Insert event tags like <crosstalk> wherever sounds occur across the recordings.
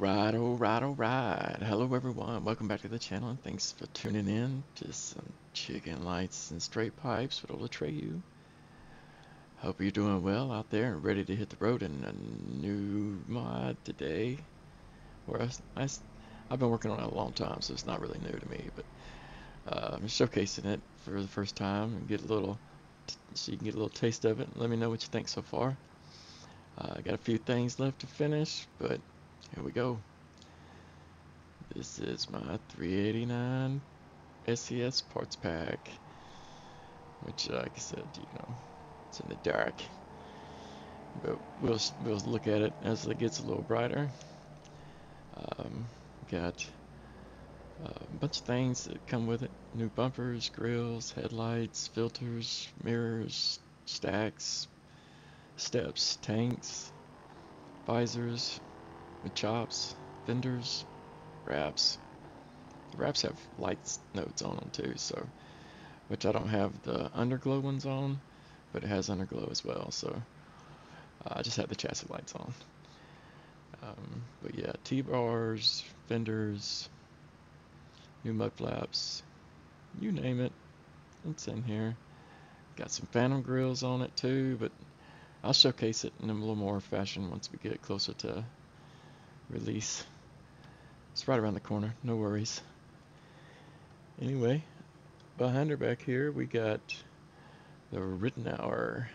Alright, alright, alright. Hello everyone, welcome back to the channel and thanks for tuning in to some chicken lights and straight pipes with old Hatreyu. Hope you're doing well out there and ready to hit the road in a new mod today. Where I, I, have been working on it a long time so it's not really new to me, but uh, I'm showcasing it for the first time and get a little, so you can get a little taste of it let me know what you think so far. Uh, I got a few things left to finish, but here we go. This is my 389 SCS parts pack, which, like I said, you know, it's in the dark. But we'll we'll look at it as it gets a little brighter. Um, got uh, a bunch of things that come with it: new bumpers, grills, headlights, filters, mirrors, stacks, steps, tanks, visors, with chops, fenders, wraps. The wraps have lights notes on them too, so which I don't have the underglow ones on, but it has underglow as well. So uh, I just have the chassis lights on. Um, but yeah, T-bars, fenders, new mud flaps, you name it, it's in here. Got some phantom grills on it too, but I'll showcase it in a little more fashion once we get closer to release. It's right around the corner, no worries. Anyway, behind her back here we got the Rittenauer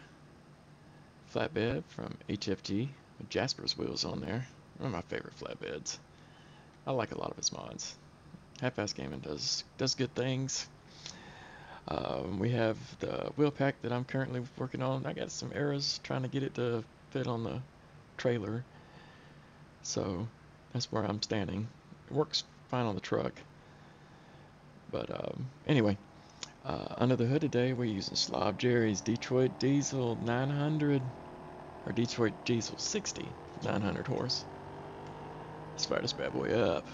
flatbed from HFG with Jasper's wheels on there. One of my favorite flatbeds. I like a lot of his mods. Half-Ass Gaming does does good things. Um, we have the wheel pack that I'm currently working on. I got some errors trying to get it to fit on the trailer. So that's where I'm standing. It works fine on the truck. But um, anyway, uh, under the hood today we're using Slav Jerry's Detroit Diesel 900 or Detroit Diesel 60 900 horse. Let's fire this bad boy up.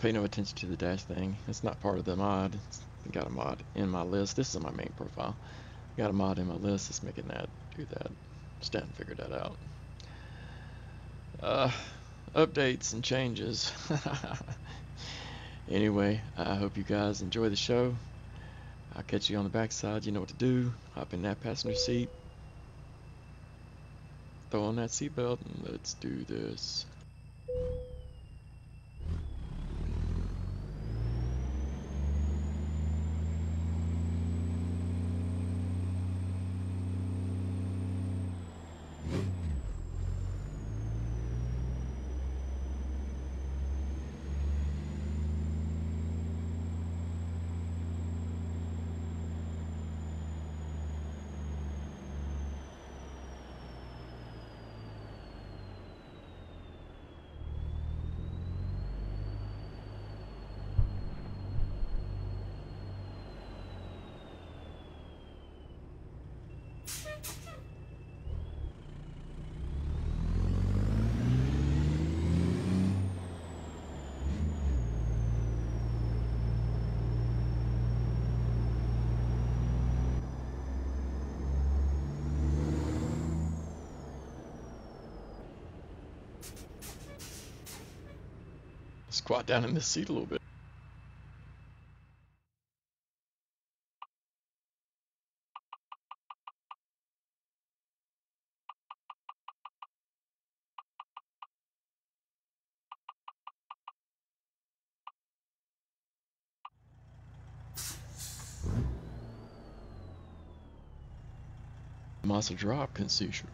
Pay no attention to the dash thing. It's not part of the mod. It's got a mod in my list. This is my main profile. Got a mod in my list that's making that do that. Haven't figured that out. Uh, updates and changes. <laughs> anyway, I hope you guys enjoy the show. I'll catch you on the backside. You know what to do. Hop in that passenger seat. Throw on that seatbelt and let's do this. Squat down in this seat a little bit. Monster drop can see shit.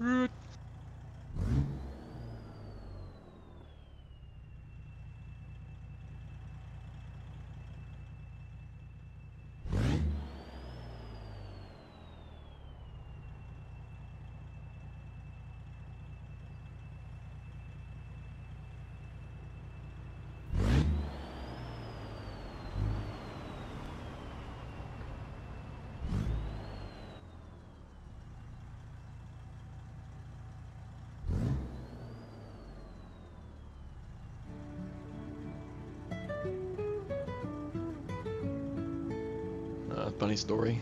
Funny story.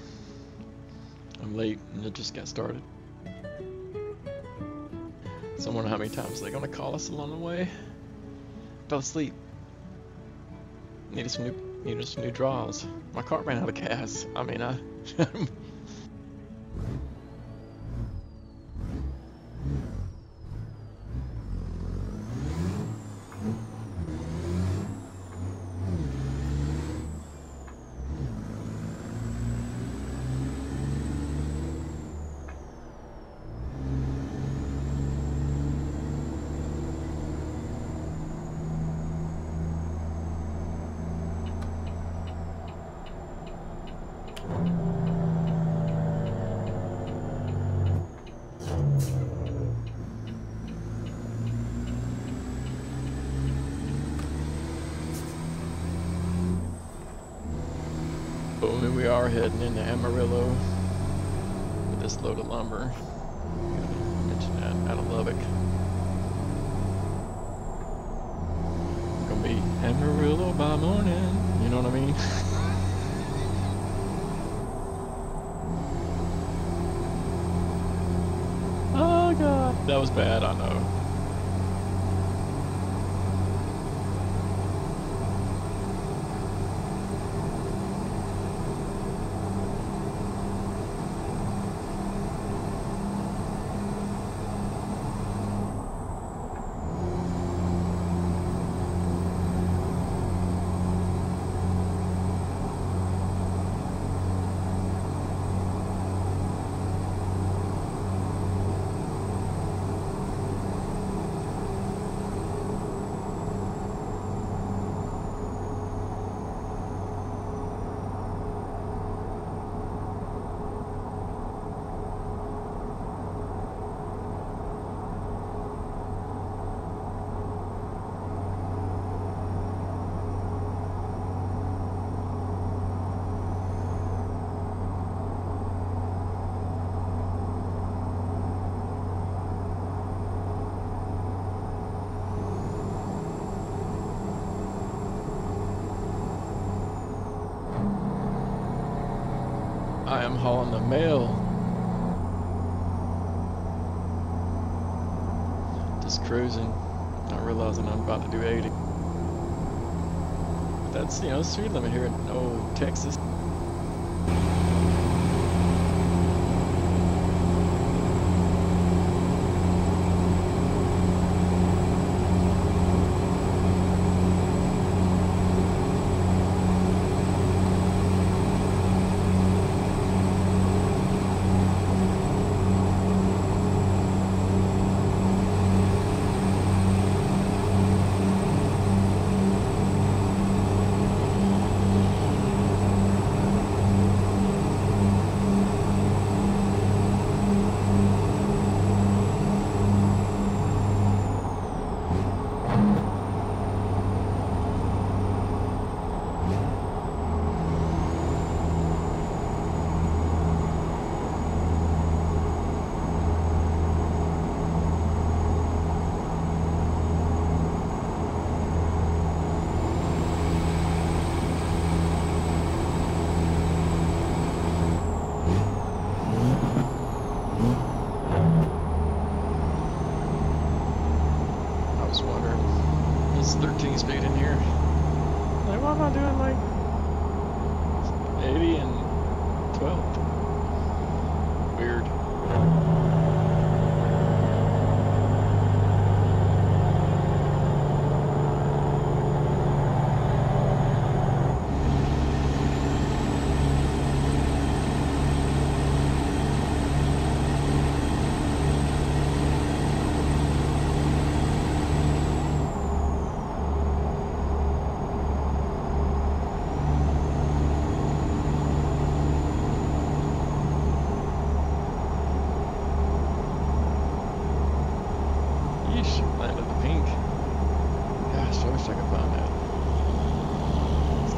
I'm late and it just got started. So I wonder how many times they're gonna call us along the way. Fell asleep. Needed some new needed some new draws. My car ran out of gas. I mean I <laughs> We are heading into Amarillo with this load of lumber. Mention that out of Lubbock. Gonna be Amarillo by morning. You know what I mean? <laughs> oh god, that was bad. I know. I am hauling the mail. Just cruising, not realizing I'm about to do 80. But that's, you know, speed limit here in, oh, Texas.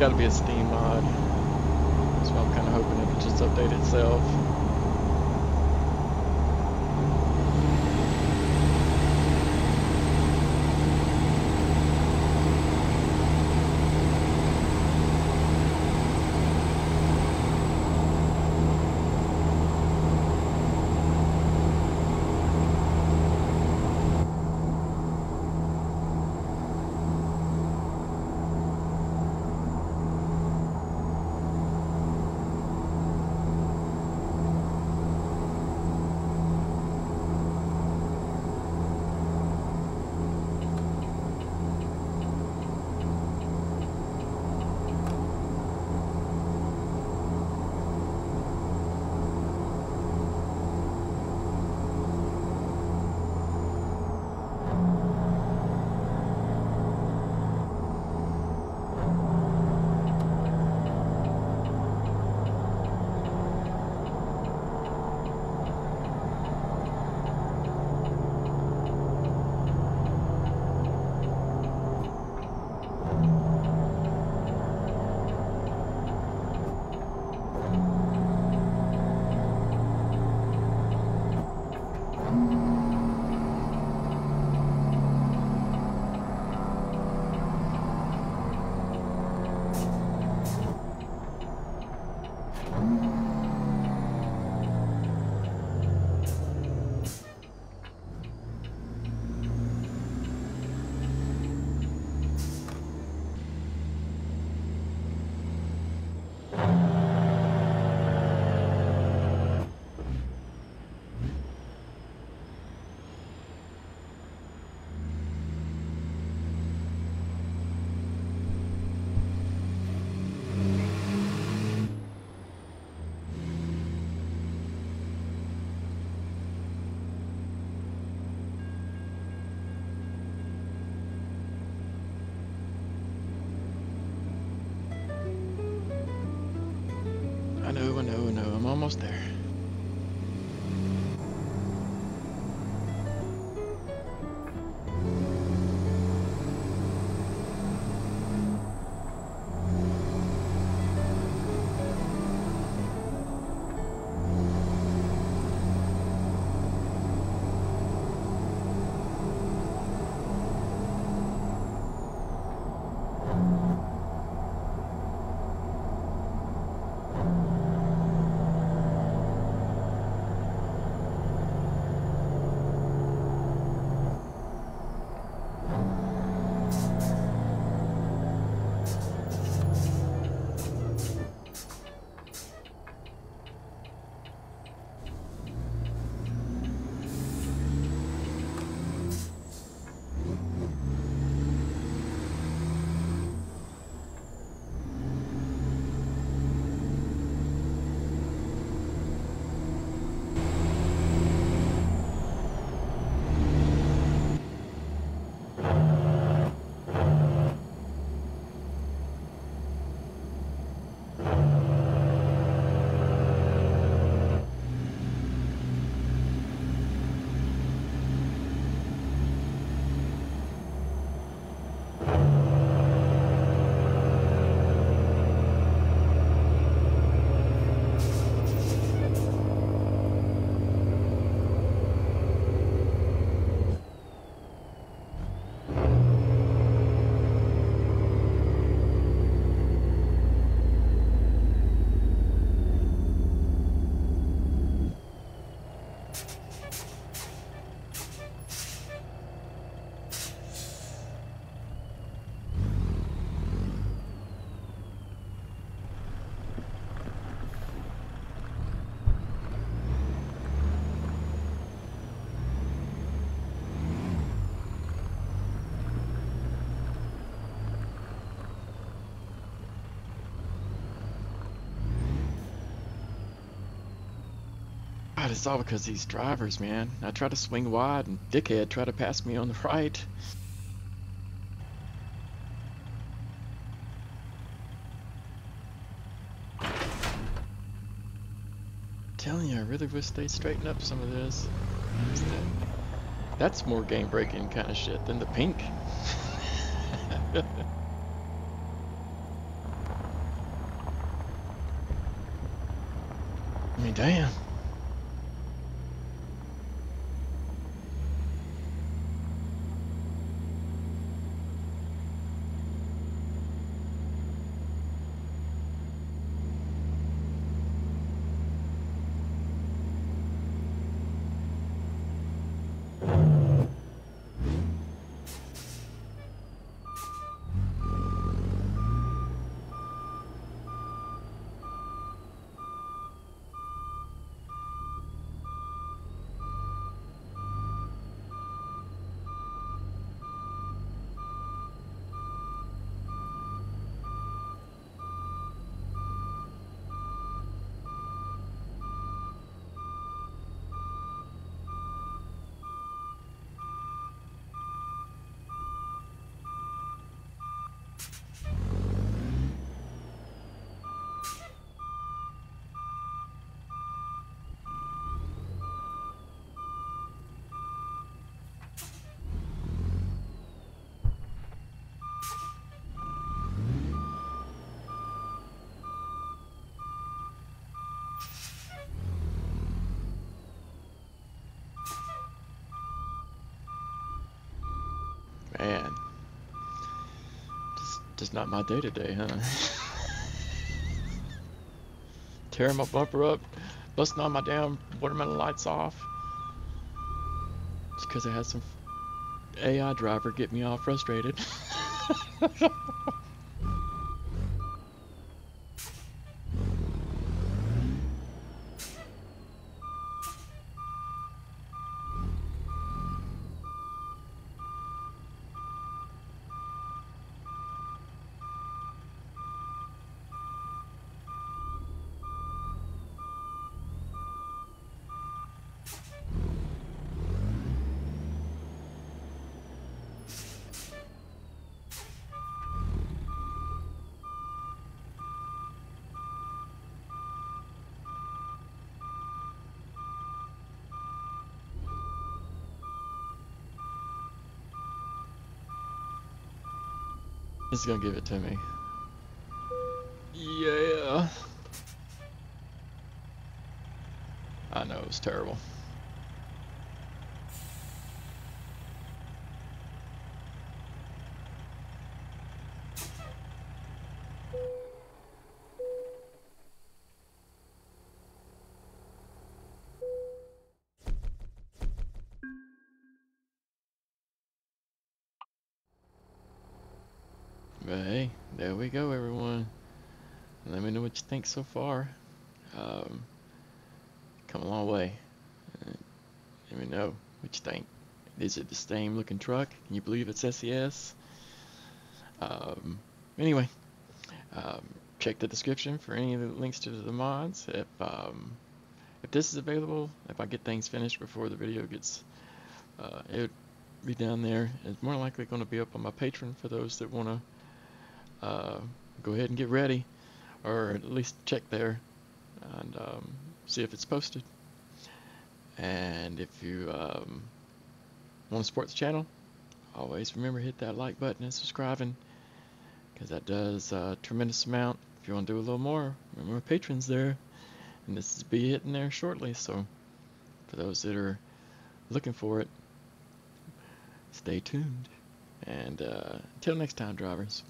Gotta be a almost there. God, it's all because these drivers, man. I try to swing wide and dickhead try to pass me on the right. telling you, I really wish they'd straighten up some of this. That's more game breaking kind of shit than the pink. <laughs> I mean, damn. Man. Just, not my day today, huh? Tearing my bumper up, busting all my damn watermelon lights off. Just because I had some AI driver get me all frustrated. <laughs> It's gonna give it to me. Yeah. I know, it was terrible. So far. Um, come a long way. Uh, let me know what you think. Is it the same looking truck? Can you believe it's SCS? Um, anyway, um, check the description for any of the links to the mods. If um, if this is available, if I get things finished before the video gets, uh, it would be down there. It's more likely going to be up on my Patreon for those that want to uh, go ahead and get ready, or at least check there and um, see if it's posted. And if you um, want to support the channel, always remember hit that like button and subscribing because that does a tremendous amount. If you want to do a little more, remember Patreon's there, and this will be hitting there shortly. So for those that are looking for it, stay tuned. And uh, until next time, drivers.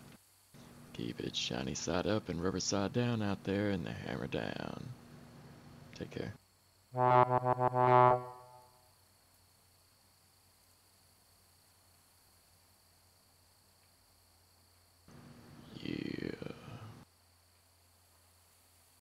Keep it shiny side up and rubber side down out there and the hammer down. Take care.